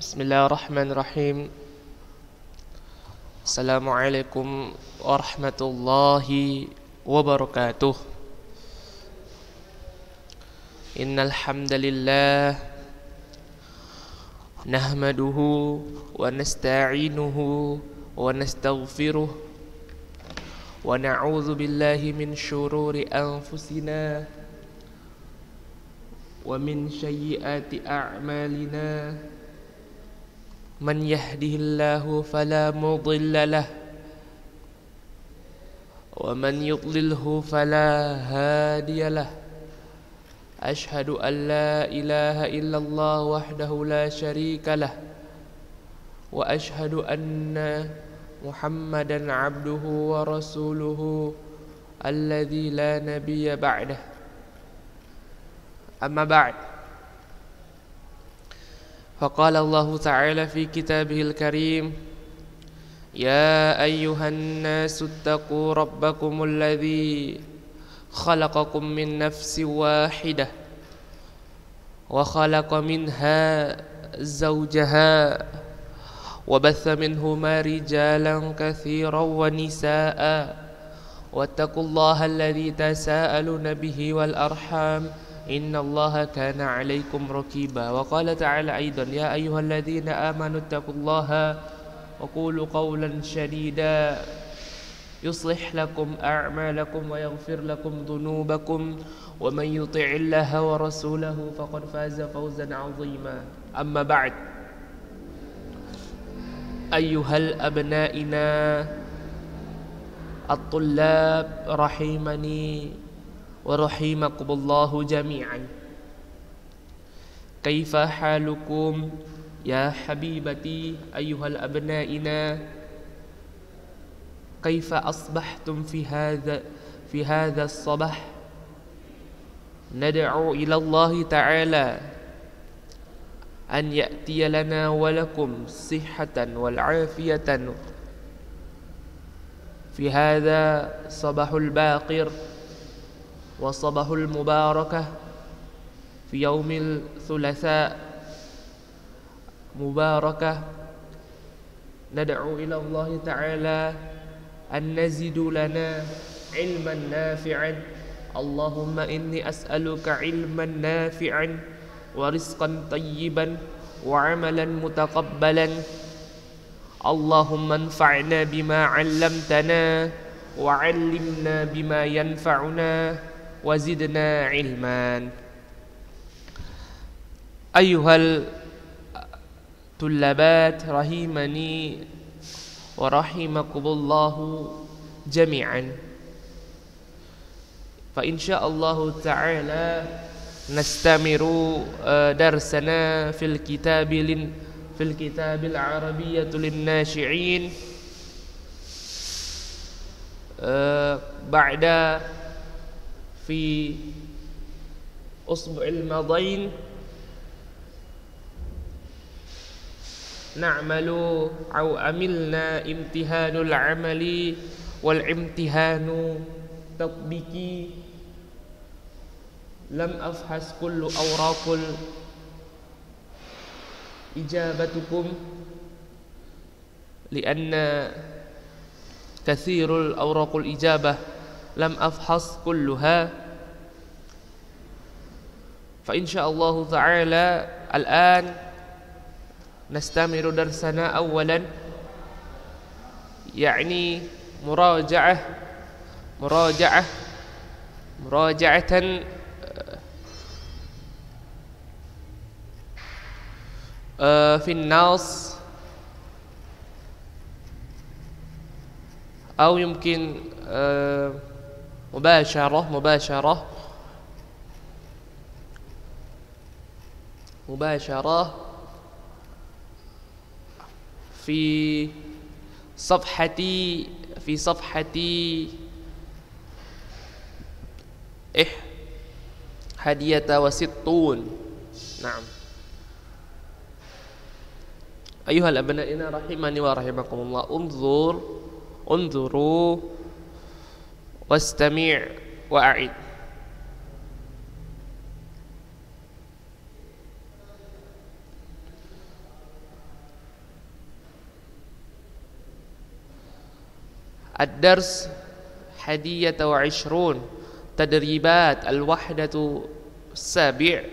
بسم الله الرحمن الرحيم السلام عليكم ورحمة الله وبركاته إن الحمد لله نحمده ونستعينه ونستغفره ونعوذ بالله من شرور أنفسنا ومن سيئات أعمالنا من يهده الله فلا مضل له ومن يضلله فلا هادي له أشهد أن لا إله إلا الله وحده لا شريك له وأشهد أن محمدا عبده ورسوله الذي لا نبي بعده أما بعد فقال الله تعالى في كتابه الكريم يا أيها الناس اتقوا ربكم الذي خلقكم من نفس واحدة وخلق منها زوجها وبث منهما رجالا كثيرا ونساء. واتقوا الله الذي تساءلون به والأرحام. إن الله كان عليكم ركيبا وقال تعالى أيضا يا أيها الذين آمنوا اتقوا الله وقولوا قولا شديدا. يصلح لكم أعمالكم ويغفر لكم ذنوبكم. ومن يطع الله ورسوله فقد فاز فوزا عظيما. أما بعد. أيها الأبنائنا الطلاب رحمني ورحمكم الله جميعا. كيف حالكم يا حبيبتي أيها الأبنائنا؟ كيف أصبحتم في هذا في هذا الصباح؟ ندعو إلى الله تعالى أن يأتي لنا ولكم صحة والعافية في هذا الصباح الباقر. وصباح المباركة في يوم الثلاثاء مباركة ندعو إلى الله تعالى أن نزد لنا علما نافعا اللهم إني أسألك علما نافعا ورزقا طيبا وعملا متقبلا اللهم انفعنا بما علمتنا وعلمنا بما ينفعنا وزدنا علما. أيها الطلابات رحمني ورحمكم الله جميعا. فإن شاء الله تعالى نستمر درسنا في الكتاب في الكتاب العربية للناشعين بعد في أسبوع الماضين نعمل أو عملنا امتحان العمل والامتحان تطبيقي. لم أفحص كل أوراق إجابتكم لأن كثير الأوراق الإجابة لم أفحص كلها. فإن شاء الله تعالى الآن نستمر درسنا أولا يعني مراجعة مراجعة مراجعة في النص أو يمكن مباشرة مباشرة. مباشرة في صفحة في صفحة إح هدية وستون نعم أيها الأبناء رحمني ورحمكم الله انظر انظروا واستمع وأعد الدرس حدية وعشرون تدريبات الوحدة السابع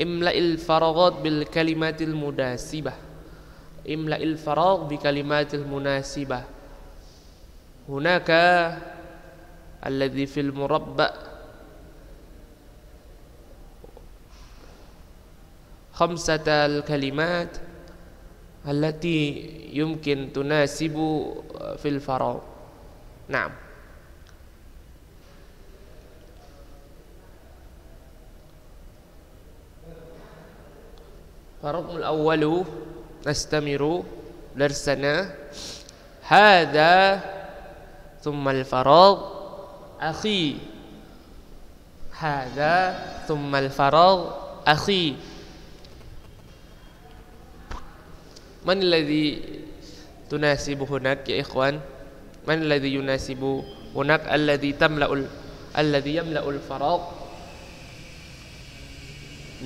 املأ الفراغات بالكلمات المناسبة. املأ الفراغ بكلمات المناسبة. هناك الذي في المربع. خمسة الكلمات التي يمكن تناسب في الفراغ. نعم. الرقم الأول نستمر درسنا هذا ثم الفراغ أخي. هذا ثم الفراغ أخي. من الذي تناسب هناك يا إخوان؟ من الذي يناسب هناك؟ الذي تملأ الذي يملأ الفراغ.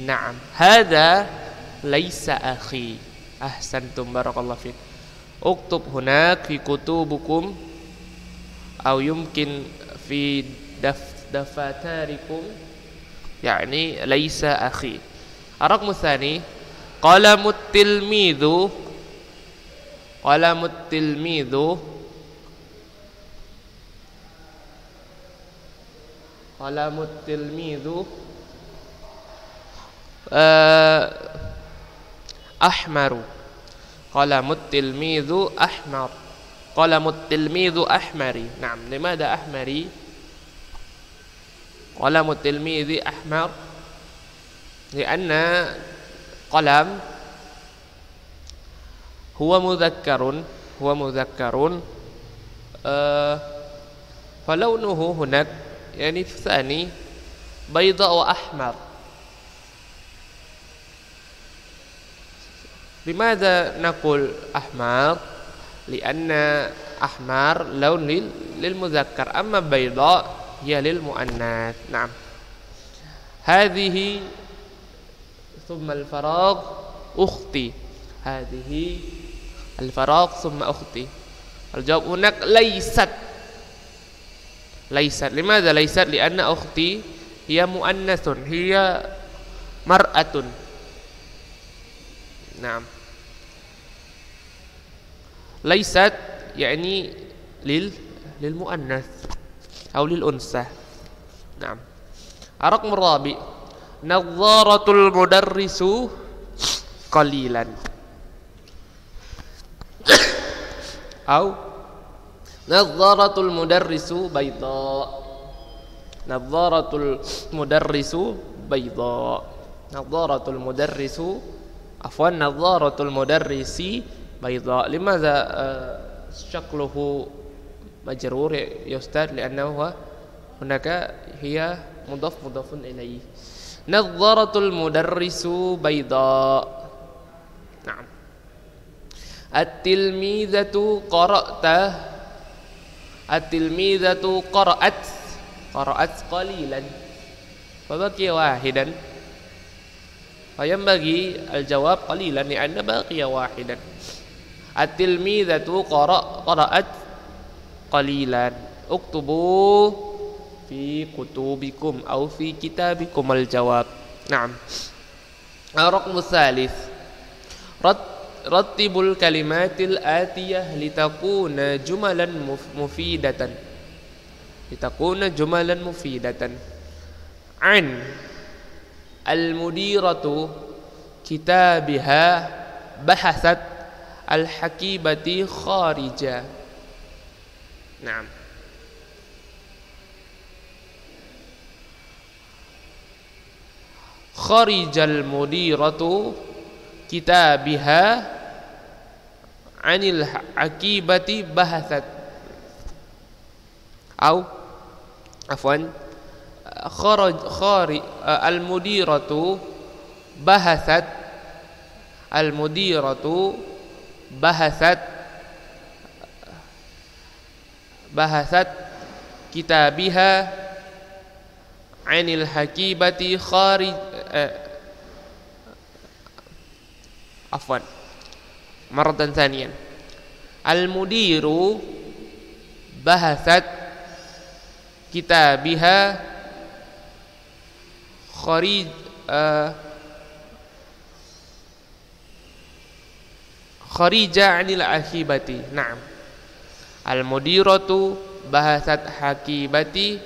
نعم. هذا ليس أخي. أحسنتم. بارك الله فيك. اكتب هناك في كتبكم أو يمكن في دف دفاتركم يعني ليس أخي. الرقم الثاني. قلم التلميذ. قلم التلميذ. قلم التلميذ. آه أحمر. قلم التلميذ أحمر. قلم التلميذ أحمري نعم لماذا أحمري قلم التلميذ أحمر. لأن قلم هو مذكر هو مذكر. آه فلونه هناك يعني الثاني بيضاء وأحمر. لماذا نقول أحمر؟ لأن أحمر لون للمذكر أما بيضاء هي للمؤنث. نعم. هذه ثم الفراغ أختي. هذه الفراغ ثم أختي. الجواب هناك ليست. laisat. Limadza laisat? Li anna ukhti hiya muannatsun hiya mar'atun. Na'am. Laisat yakni lil lil muannats atau lil unsa. Na'am. Arqam rabi. Nadharatul mudarrisu qalilan. Au نظارة المدرس بيضاء. نظارة المدرس بيضاء. نظارة المدرس عفوا نظارة المدرس بيضاء. لماذا شكله مجرور يا أستاذ؟ لأنه هناك هي مضاف مضاف إليه. نظارة المدرس بيضاء. نعم. التلميذة قرأت at-tilmizatu qara'at qara'at qalilan. Wa baqiya wahidan. Bagi al-jawab qalilan ya, li'anna baqiya wahidan. At-tilmizatu qara' qara'at qalilan. Uktubu fi kutubikum au fi kitabikum al-jawab. Na'am. Ar-raqmu thalith rattibul kalimatil atiyah litakuna jumalan mufidatan. Litakuna jumalan mufidatan. An al-mudiratu kitabiha bahasat al-hakibati kharija. Naam. Kharijal mudiratu kitabiha anil akibati bahasat au afwan kharaj khari eh, al mudiratu bahasat al mudiratu bahasat bahasat kitabiha anil hakibati kharij eh, afwan. Maratan thaniyan. Al mudiru bahasat kitabiha kharij uh, kharija anil akibati. Na'am. Al mudiratu bahasat hakibati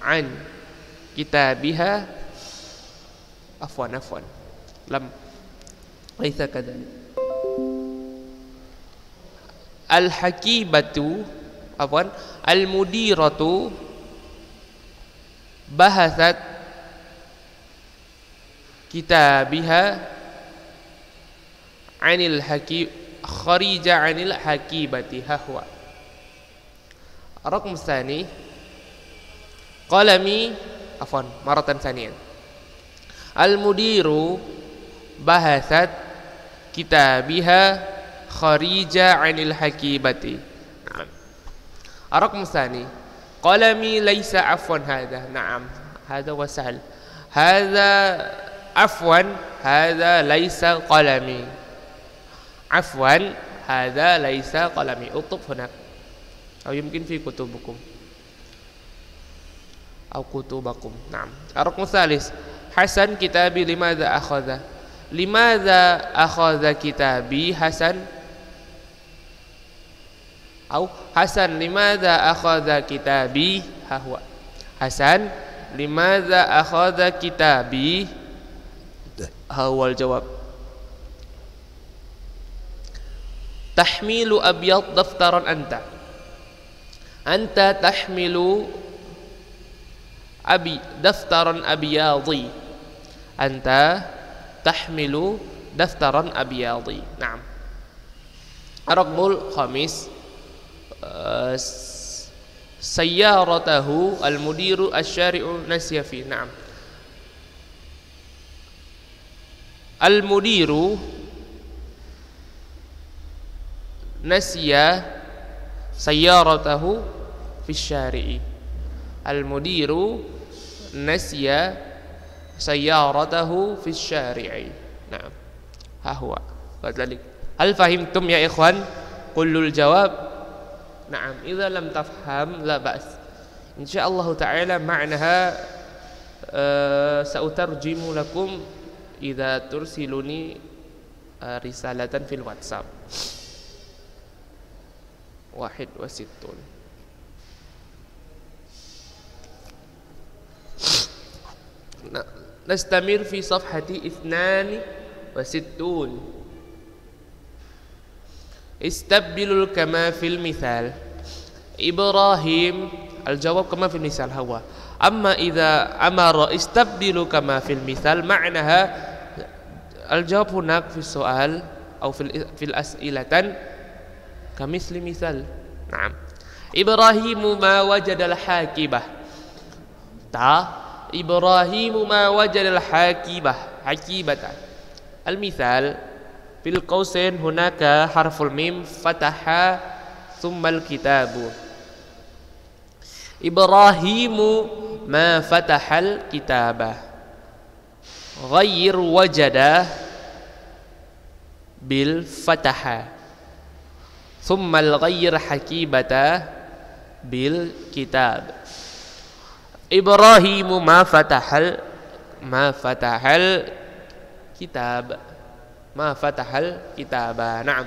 an kita kitabiha. Afwan afwan. Lam laisa kadzalik al hakibatu afwan al mudiratu bahasat kitabiha anil haki kharija anil hakibati hahwa Raqm tsani qalami afwan maratan tsaniyan Al mudiru bahasat kitabiha kharija 'anil hakibati. Naam. Arak musani. Qalami laysa afwan hadha. Naam. Hadha wa sahl. Hadha afwan hadha laysa qalami. Afwan hadha laysa qalami. Utub hunak. Atau mungkin fi kutubukum. Atau kutubakum. Naam. Arak musalis. Hasan kitabi limadha akhadha limadza akhadha kitabi Hasan? Au Hasan limadza akhadha kitabi hahwa Hasan limadza akhadha kitabi hawal jawab. Tahmilu abyad daftaran anta. Anta tahmilu abi daftaran abyadi anta tahmilu daftaran abiyadi. Naam. Rakbul khamis eh, sayyaratahu al-mudiru asy-syari'u nasiya fi. Naam. Al-mudiru nasiya sayyaratahu fi. Al-mudiru nasiya سيارته في الشارع. نعم. ها هو. كذلك هل فهمتم يا إخوان؟ كل الجواب. نعم. إذا لم تفهم لا بأس. إن شاء الله تعالى معناها أه سأترجم لكم إذا ترسلني رسالة في الواتساب. واحد وستون. نستمر في صفحة اثنان وستون استبدل كما في المثال إبراهيم الجواب كما في المثال هو أما إذا أمر استبدل كما في المثال معناها الجواب هناك في السؤال أو في في الأسئلة كمثل مثال نعم إبراهيم ما وجد الحاكبة تا Ibrahimu ma wajad hakibah. Hakibata al-mithal fil kausen hunaka harful mim fataha thumma kitabu. Ibrahimu ma fatahal kitabah ghair wajada bil fataha. Thumma al-ghair hakibata bil kitab. Ibrahimu ma fatahal ma fatahal kitab ma fatahal kitab. Na'am.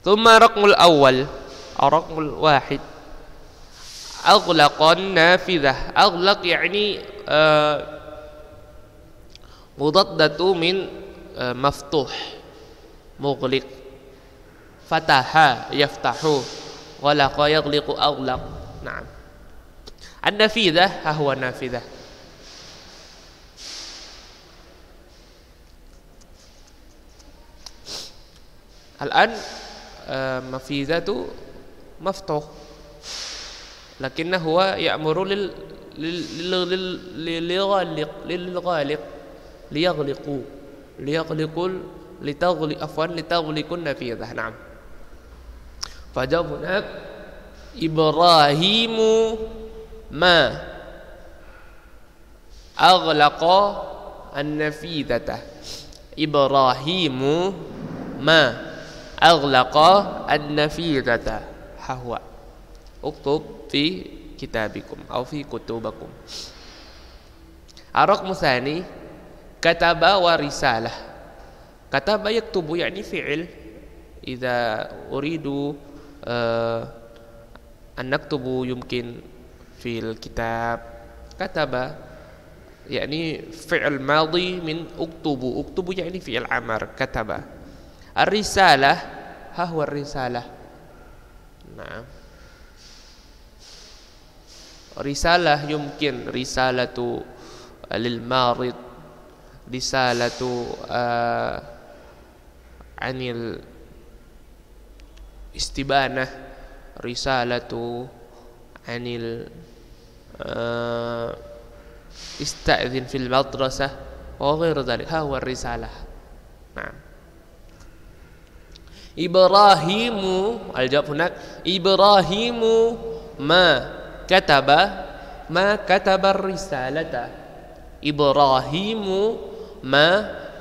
Thumma raqmul awal raqmul wahid. Aghlaqan nafidah aghlaq yani mudaddatu min maftuh. Mughliq. Fataha yaftahu. Ghalaqa yaghliqu aghlaq. Na'am النافذة ها هو النافذة. الآن مفيذة مفتوح. لكنه هو يأمر لل للغالق للغالق ليغلقوا ليغلقوا لتغلق عفوا لتغلقوا النافذة نعم. فجاء هناك إبراهيم ma aghlaqa an-nafidata. Ibrahimu ma aghlaqa an-nafidata. Hahwa uktub fi kitabikum atau fi kutubakum. Arok musani kataba wa risalah. Kataba yaktubu yani fi'il. Idza uridu uh, an naktubu yumkin fil kitab. Kataba yakni fi'il madhi min uktubu. Uktubu yakni fi'il amar. Kataba. Ar-risalah ha huwa ar-risalah? Nah risalah yumkin. Risalatu eh, lil marid. Risalatu uh, anil istibanah. Risalatu anil استأذن في المدرسة وغير ذلك ها هو الرسالة نعم إبراهيم الجواب هناك إبراهيم ما كتب ما كتب الرسالة إبراهيم ما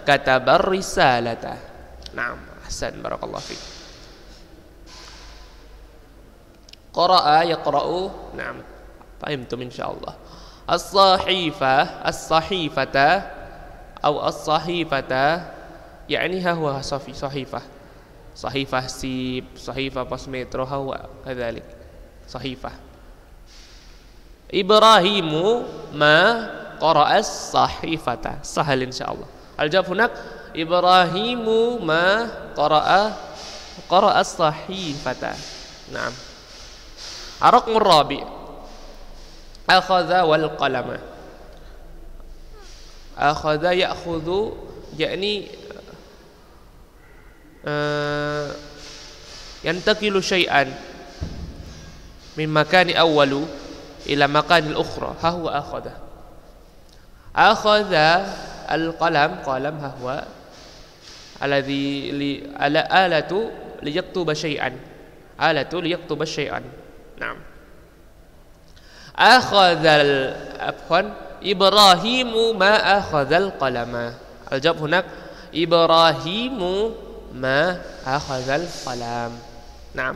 كتب الرسالة نعم أحسن بارك الله فيك قرأ يقرأ نعم فهمتم إن شاء الله. الصحيفة الصحيفة أو الصحيفة يعني هو صحيفة صحيفة. سيب صحيفة بسمتر هو كذلك. صحيفة. إبراهيم ما قرأ الصحيفة. سهل إن شاء الله. الجواب هناك. إبراهيم ما قرأ قرأ الصحيفة. نعم. الرقم الرابع. أخذ والقلم. أخذ يأخذ يعني آه، ينتقل شيئا من مكان أول إلى مكان الأخرى ها هو أخذ. أخذ القلم. قلم ها هو الذي آلة ليكتب شيئا. آلة ليكتب شيئا. نعم. أخذ عفوا. إبراهيم ما أخذ القلم. الجواب هناك. إبراهيم ما أخذ القلم. نعم.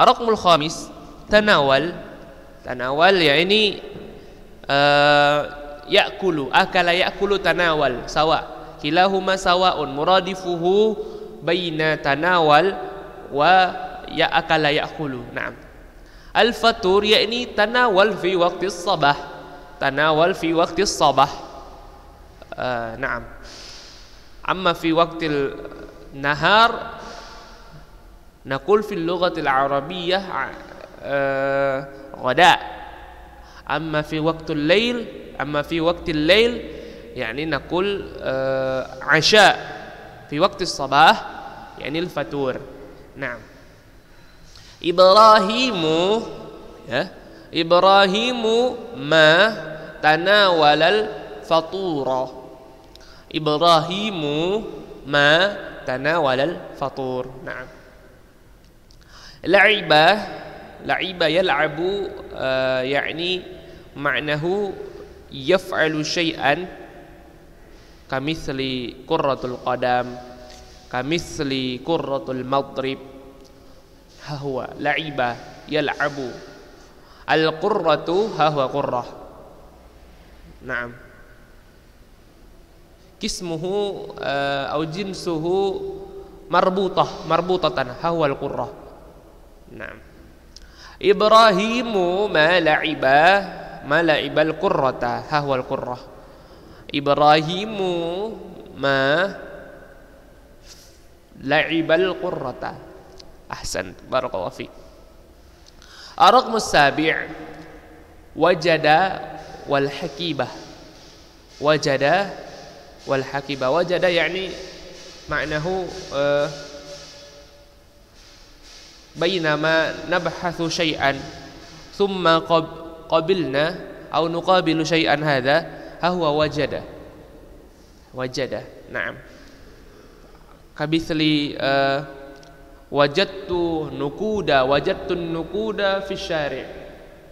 الرقم الخامس تناول. تناول يعني آه يأكل. أكل يأكل تناول. سواء. كلاهما سواء. مرادفه بين تناول ويأكل يأكل. نعم. الفطور يعني تناول في وقت الصباح. تناول في وقت الصباح. آه نعم. أما في وقت النهار نقول في اللغة العربية آه غداء. أما في وقت الليل أما في وقت الليل يعني نقول آه عشاء. في وقت الصباح يعني الفطور. نعم. Ibrahimu ya Ibrahimu ma tanawalal fatura. Ibrahimu ma tanawalal fatur. Na'am. La'iba la'iba yal'abu uh, yani ma'nahu yaf'alu syai'an kamithli qurratul qadam kamithli qurratul madrib hahuwa la'iba yal'abu. Al-qurratu hahuwa qurrah. Na'am. Kismuhu uh, au jinsuhu marbutah marbutatan. Hahuwa al-qurrah. Na'am. Ibrahimu ma la'iba ma la'iba al-qurrata. Hahuwa al-qurrah. Ibrahimu ma la'iba al-qurrata Ahsan, barakallahu fiik. Ar-raqmu sabi' wajada wal hakibah. Wajada wal hakibah. Wajada yani maknahu uh, bainama nabhathu syai'an thumma qabilna atau nuqabilu syai'an hadha huwa wajada wajada na'am kabithli uh, wajadtu nukuda wajadtu nukuda fi syari.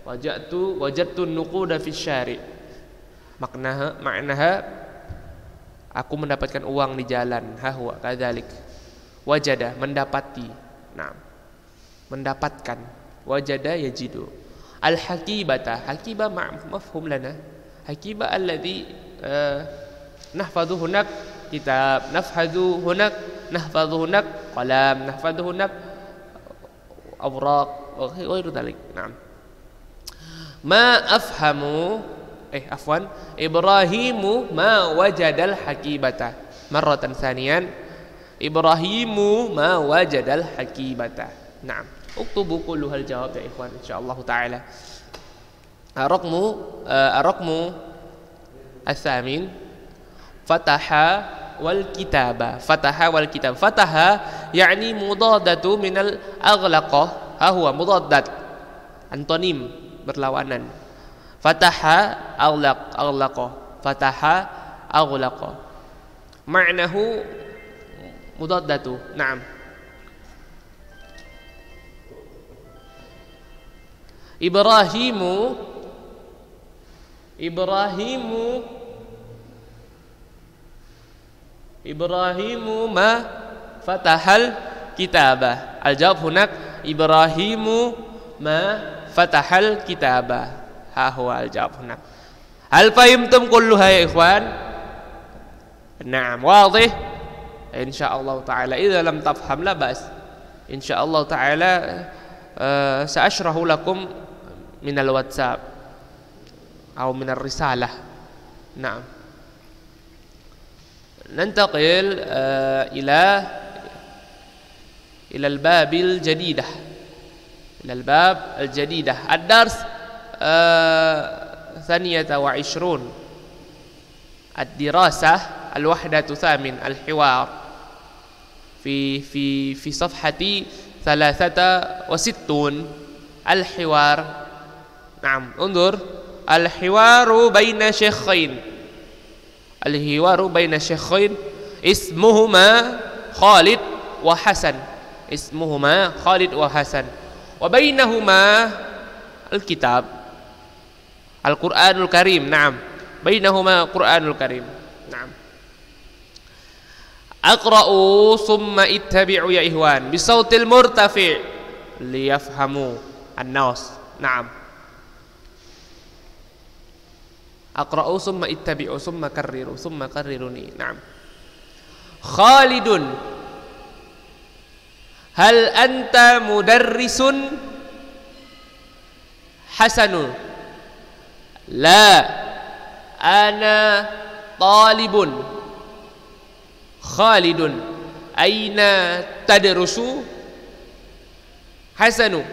Wajadtu wajadtu nukuda fi syari. Maknaha maknaha aku mendapatkan uang di jalan. Hahwa kadzalik. Wajada mendapati. Nah mendapatkan. Wajada yajidu. Al hakibata hakiba mafhum lana. Hakiba alladhi uh, nahfadhu hunak kitab. Nafhadhu hunak nahfadhu hunak qalam nahfadhu hunak awraq wa ghairu dhalik na'am ma afhamu eh afwan Ibrahimu ma wajadal hakibata marratan thaniyan Ibrahimu ma wajadal hakibata na'am uktubu kulluhal jawab ya ikhwan insyaallah taala arqmu arqmu الثامن فتح wal kitaba. Fataha wal kitab. Fataha yakni mudadatu minal aghlaqah ahwa mudadat antonim berlawanan. Fataha aghlaq aghlaqah fataha aghlaqah ma'nahu mudadatu na'am. Ibrahimu Ibrahimu إبراهيم ما فتح الكتاب. الجواب هناك إبراهيم ما فتح الكتاب. ها هو الجواب هناك هل فهمتم كلها يا إخوان؟ نعم واضح. إن شاء الله تعالى. إذا لم تفهم لا بأس. إن شاء الله تعالى أه سأشرح لكم من الواتساب أو من الرسالة. نعم. ننتقل إلى إلى الباب الجديدة إلى الباب الجديدة. الدرس ثانية وعشرون. الدراسة الوحدة ثامن الحوار. في في في صفحة ثلاثة وستون. الحوار. نعم انظر. الحوار بين شيخين. الحوار بين شيخين اسمهما خالد وحسن. اسمهما خالد وحسن. وبينهما الكتاب القرآن الكريم. نعم. بينهما القرآن الكريم. نعم. أقرأوا ثم اتبعوا يا إخوان بصوت المرتفع ليفهموا الناس نعم. Aqra'u summa ittabi'u summa karriru summa karriruni. Naam. Khalidun. Hal anta mudarrisun? Hasanun. La. Ana talibun. Khalidun. Aina tadrusu? Hasanu.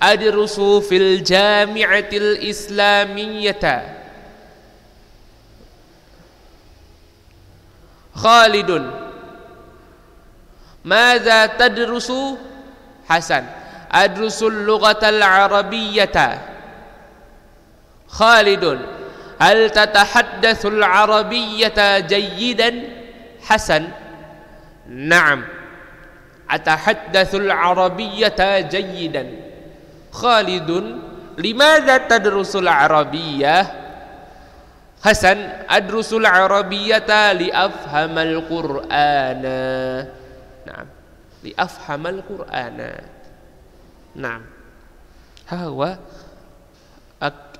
Adrusu fil jami'atil islamiyata. خالد ماذا تدرس حسن أدرس اللغة العربية خالد هل تتحدث العربية جيدا حسن نعم أتحدث العربية جيدا خالد لماذا تدرس العربية حسن أدرس العربية لأفهم القرآن. نعم لأفهم القرآن. نعم. ها هو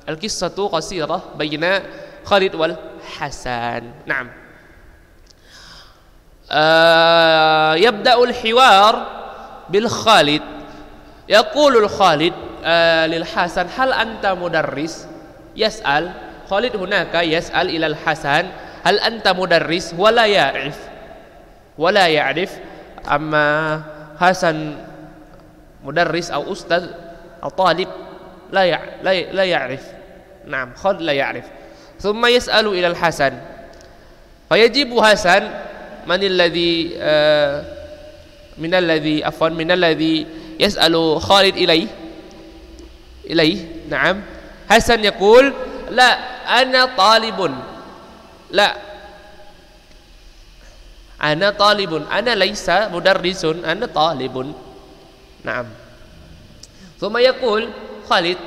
القصة قصيرة بين خالد والحسن. نعم. آه، يبدأ الحوار بالخالد. يقول الخالد آه، للحسن هل أنت مدرس؟ يسأل. Khalid hunaka yas'al ilal Hasan hal anta mudarris wala ya'rif. Wala ya'rif amma Hasan mudarris atau ustaz atau talib la ya la, la ya'rif. Na'am Khalid la ya'rif. Thumma yas'alu ilal Hasan. Fayajibu Hasan man alladhi uh, min alladhi afwan min alladhi yas'alu Khalid Hasan yaqul la ana talibun. La. Ana talibun. Ana laisa mudarrisun. Ana talibun. Na'am. Thumma yaqul Khalid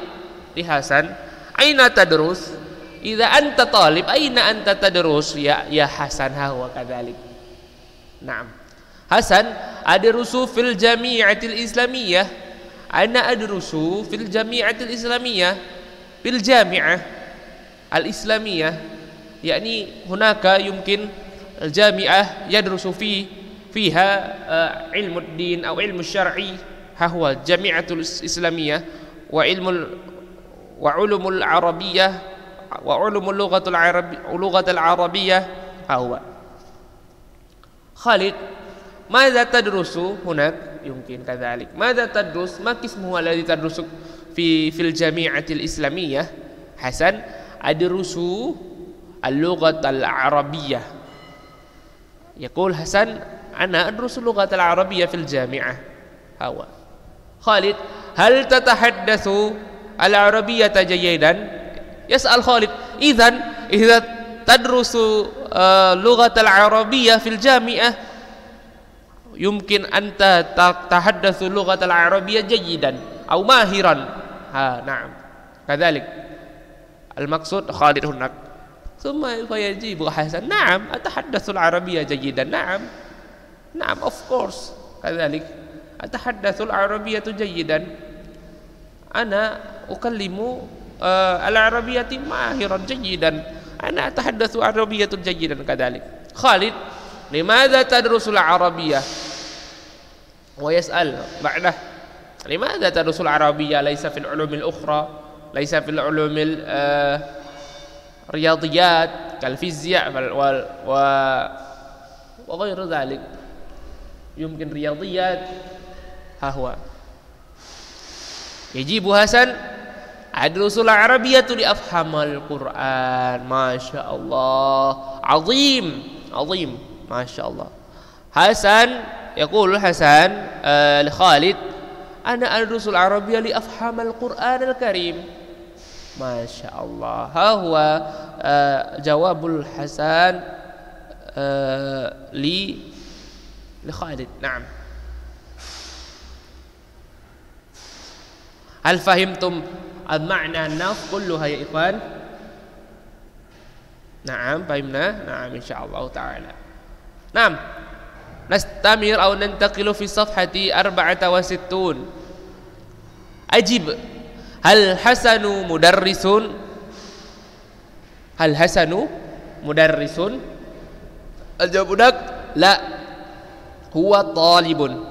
li Hasan aina tadrus? Idza anta talib aina anta tadrus? Ya ya Hasan ha wa kadzalik. Na'am. Hasan adrusu fil jami'atil islamiyah? Ana adrusu fil jami'atil islamiyah. Fil jami'ah الإسلامية يعني هناك يمكن الجامعة يدرس في فيها علم الدين أو علم الشرعي ها هو الجامعة الإسلامية وعلم وعلوم العربية وعلوم اللغة العربية arabiyah lughatul ها هو خالد ماذا تدرس هناك يمكن كذلك ماذا تدرس ما اسمه الذي تدرس في في الجامعة الإسلامية حسن أدرس اللغة العربية. يقول حسن أنا أدرس اللغة العربية في الجامعة. هو خالد هل تتحدث العربية جيدا؟ يسأل خالد. إذا إذا تدرس اللغة العربية في الجامعة يمكن أن تتحدث اللغة العربية جيدا أو ماهرا. ها نعم. كذلك. المقصود خالد هناك ثم فيجيب حسن نعم أتحدث العربية جيدا نعم نعم of course كذلك أتحدث العربية جيدا أنا أكلم آه العربية ماهرا جيدا أنا أتحدث عربية جيدا كذلك خالد لماذا تدرس العربية ويسأل بعده لماذا تدرس العربية ليس في العلوم الأخرى ليس في العلوم الرياضيات كالفيزياء وغير ذلك. يمكن رياضيات ها هو. يجيب حسن أدرس العربية لأفهم القرآن. ما شاء الله. عظيم عظيم. ما شاء الله. حسن يقول حسن آه لخالد أنا أدرس العربية لأفهم القرآن الكريم. ما شاء الله ها هو جواب الحسن لي لخالد نعم هل فهمتم المعنى النص كلها يا إخوان نعم فهمنا نعم إن شاء الله تعالى نعم نستمر أو ننتقل في صفحة أربعة وستون hal hasanu mudarrisun? Hal hasanu mudarrisun? Jawab budak. La. Huwa talibun.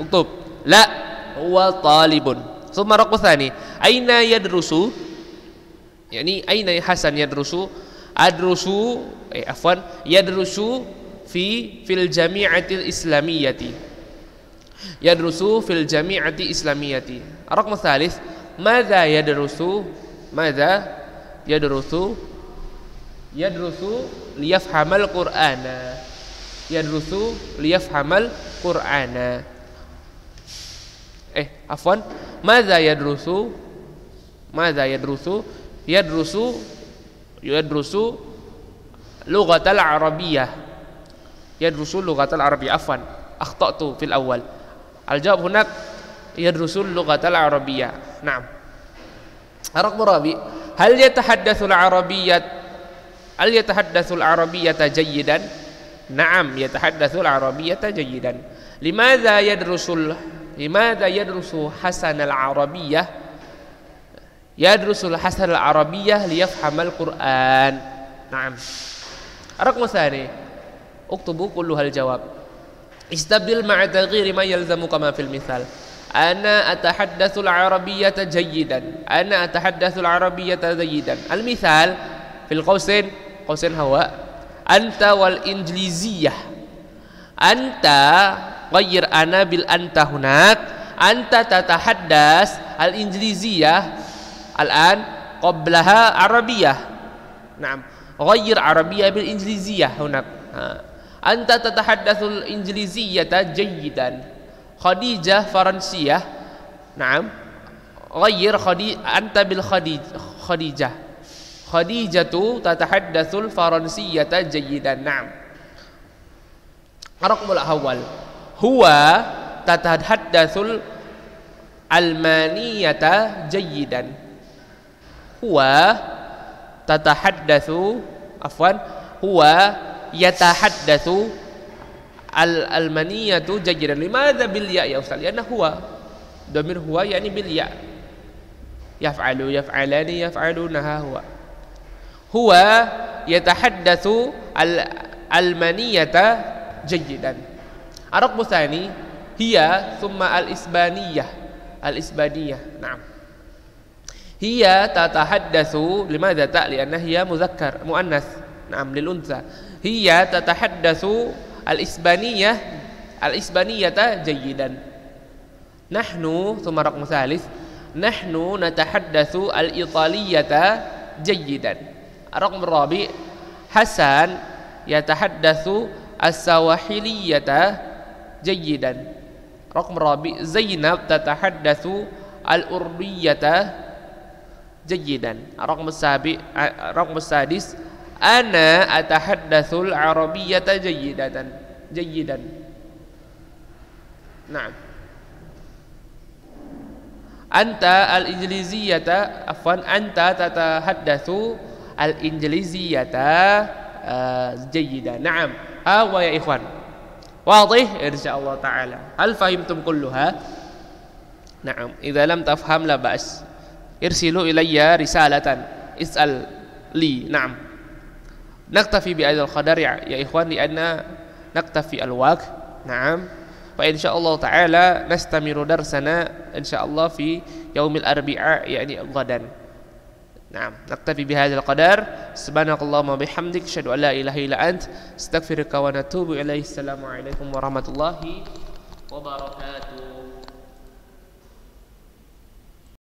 Uktub. La. Huwa talibun. Thumma raqmu thani. Aina yadrusu? Yakni aina hasan yadrusu? Adrusu eh afwan yadrusu fi fil jami'atil islamiyati. Yadrusu fil jami'ati islamiyati. Raqmu thalith Mada yadrusu? Mada yadrusu? Yadrusu liyafhamal Qur'ana. Yadrusu liyafhamal Qur'ana. Eh, afwan. Mada yadrusu? Mada yadrusu? Yadrusu yadrusu lughatal arabiyyah. Yadrusu lughatal arabiyyah afwan. Akhtatu fil awal. Al jawab hunak yadrusul lughatal arabiyyah نعم رقم رابع هل يتحدث العربية هل يتحدث العربية جيدا نعم يتحدث العربية جيدا لماذا يدرس لماذا يدرس حسن العربية يدرس الحسن العربية ليفهم القرآن نعم الرقم الثاني اكتبوا كلها الجواب استبدل مع تغيير ما يلزم كما في المثال ana atahaddatsul arabiyyata jayyidan. Ana atahaddatsul arabiyyata jayyidan. Al misal fil qausain qausain hawa anta wal ingliziyah anta ghayyir ana bil anta hunak. Anta tatahaddas al ingliziyah al an qablaha arabiyah. Na'am. Ghayyir arabiyah bil ingliziyah hunak. Ha. anta tatahaddatsul ingliziyata jayyidan. Khadijah Faransiyah. Naam. Ghayir Khadijah Anta bil Khadijah. Khadijatu tatahaddatsul Faransiyata jayidan Naam. Rakmul awal Huwa tatahaddathul Almaniyata jayidan Huwa tatahaddathu, Afwan Huwa yatahaddathu al almania almaniyatu jajiran. Limadza bil ya ya ustaz? Lianna huwa. Dhamir huwa yakni bil ya. Yaf'alu yaf'alani yaf'alunaha huwa. Huwa yatahaddatsu al almaniyata jayidan arab busani hiya thumma al isbaniyah. Al isbaniyah na'am. Hiya tatahaddatsu limadza ta? Lianna hiya muzakkar muannas. Na'am lil unsa hiya tatahaddatsu al isbaniyah al isbaniyata jayyidan. Nahnu thumma raqm thalith nahnu natahaddatsu al italiyata jayyidan. Raqm rabi hasan yatahaddatsu as-sawahiliyata jayyidan. Raqm rabi zainab tatahaddatsu al urdiyata jayyidan. Raqm sabi raqm sadis ana atahaddatsul arabiyyata jayyidatan. Jayyidan na'am. Anta al-injiliziyata afwan anta tatahaddatsu al-injiliziyata eh, uh, jayyidan na'am. Ha ya ikhwan. Wadih insyaallah taala. Hal fahimtum kulluha? Na'am. Idza lam tafham la ba's irsilu ilayya risalatan. Is'al li. Na'am. نكتفي بهذا القدر يا إخوان لأن نكتفي الوقت نعم. فإن شاء الله تعالى نستمر درسنا إن شاء الله في يوم الأربعاء يعني غدا. نعم. نكتفي بهذا القدر. سبحانك اللهم وبحمدك أشهد أن لا إله إلا أنت أستغفرك ونتوب إليه السلام عليكم ورحمة الله وبركاته.